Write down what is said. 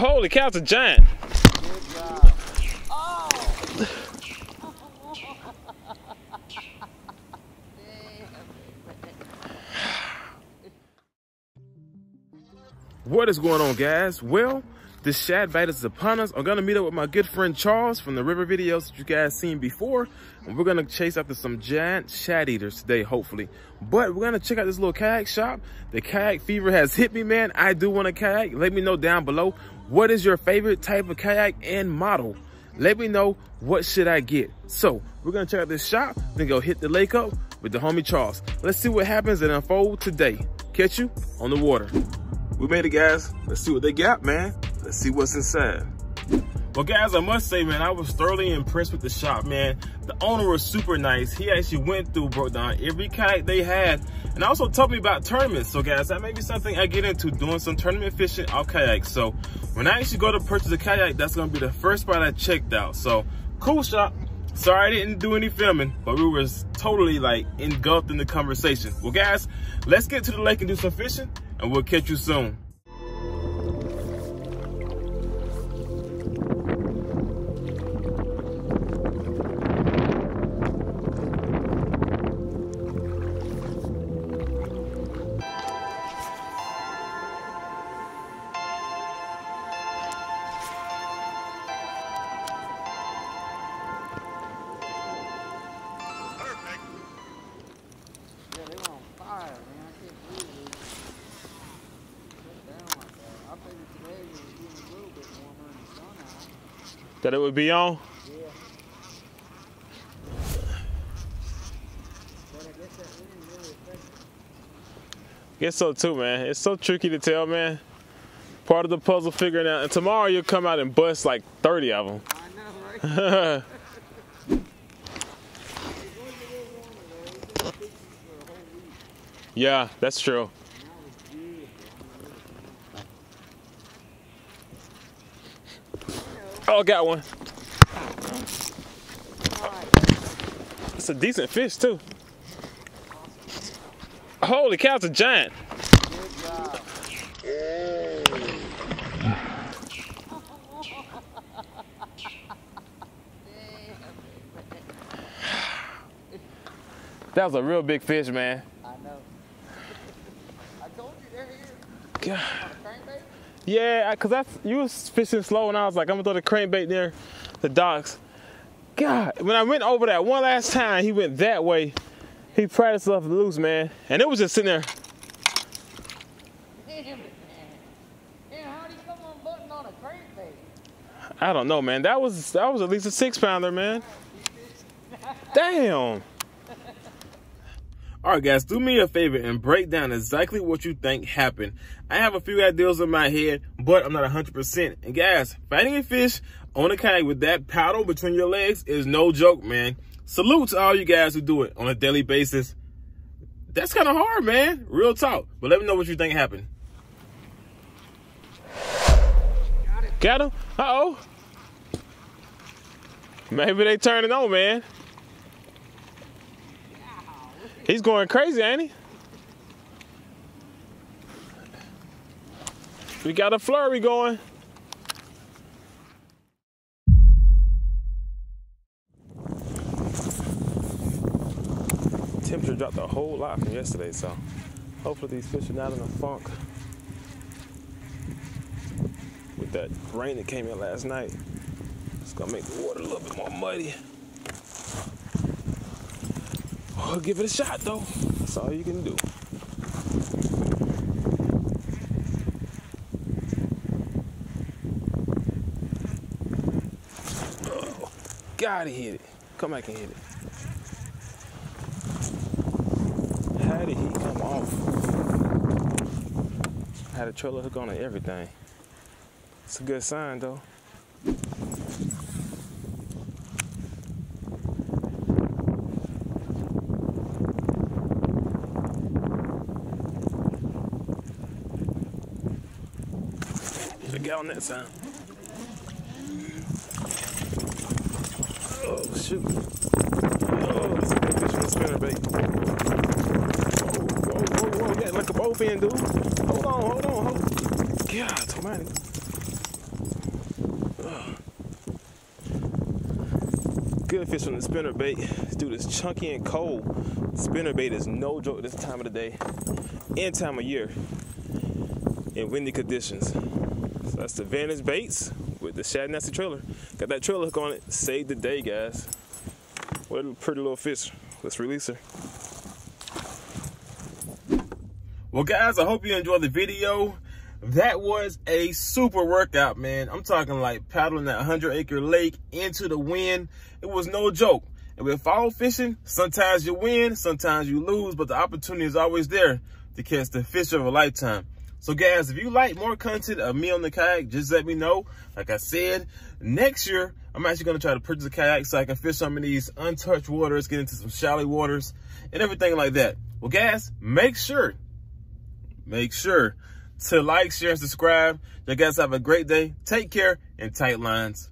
Holy cow, it's a giant. What is going on, guys? Well, the shad bite is upon us. I'm gonna meet up with my good friend Charles from the river videos that you guys seen before. And we're gonna chase after some giant shad eaters today, hopefully. But we're gonna check out this little kayak shop. The kayak fever has hit me, man. I do want a kayak. Let me know down below. What is your favorite type of kayak and model? Let me know what should I get. So we're gonna check out this shop, then go hit the lake up with the homie Charles. Let's see what happens and unfold today. Catch you on the water. We made it, guys. Let's see what they got, man. Let's see what's inside. Well, guys, I must say, man, I was thoroughly impressed with the shop, man. The owner was super nice. He actually went through, broke down every kayak they had, and also told me about tournaments. So, guys, that may be something I get into, doing some tournament fishing off kayaks. So, when I actually go to purchase a kayak, that's going to be the first spot I checked out. So, cool shop. Sorry I didn't do any filming, but we were totally, like, engulfed in the conversation. Well, guys, let's get to the lake and do some fishing, and we'll catch you soon. That it would be on? Yeah. I guess that wind really affected it. Guess so too, man. It's so tricky to tell, man. Part of the puzzle figuring out. And tomorrow you'll come out and bust like 30 of them. I know, right? yeah, that's true. Oh, got one. Oh, it's a decent fish too. Holy cow, it's a giant. That was a real big fish, man. I know. I told you they're here. God. Yeah, cause that's you was fishing slow, and I was like, I'm gonna throw the crankbait near the docks. God, when I went over that one last time, he went that way. He pried himself loose, man, and it was just sitting there. Damn it, man. Damn, how'd he come on button on a crankbait? I don't know, man. That was that was at least a six pounder, man. Damn. All right, guys, do me a favor and break down exactly what you think happened. I have a few ideas in my head, but I'm not 100%. And guys, fighting a fish on a kayak with that paddle between your legs is no joke, man. Salute to all you guys who do it on a daily basis. That's kind of hard, man. Real talk. But let me know what you think happened. Got. Him? Uh-oh. Maybe they turning on, man. He's going crazy, ain't he? We got a flurry going. Temperature dropped a whole lot from yesterday, so hopefully these fish are not in a funk with that rain that came in last night. It's gonna make the water a little bit more muddy. Give it a shot though. That's all you can do. Oh, he hit it. Come back and hit it. How did he come off? Had a trailer hook on everything. It's a good sign though. get on that time. Oh, shoot. Oh, this is a fish with a spinnerbait. Whoa, whoa, whoa, whoa. Yeah, like a bowfin, dude. Hold on, hold on, hold on. God almighty. good fish on the spinner bait. This dude is chunky and cold. Spinner bait is no joke this time of the day and time of year in windy conditions. So that's the Vantage Baits with the Shad Nasty trailer. Got that trailer hook on it. Save the day, guys. What a pretty little fish. Let's release her. Well, guys, I hope you enjoyed the video. That was a super workout, man. I'm talking like paddling that 100 acre lake into the wind. It was no joke. And with fall fishing, sometimes you win, sometimes you lose, but the opportunity is always there to catch the fish of a lifetime. So guys, if you like more content of me on the kayak, just let me know. Like I said, next year, I'm actually gonna try to purchase a kayak so I can fish some of these untouched waters, get into some shallow waters and everything like that. Well guys, make sure, make sure to like, share, and subscribe. You guys have a great day. Take care and tight lines.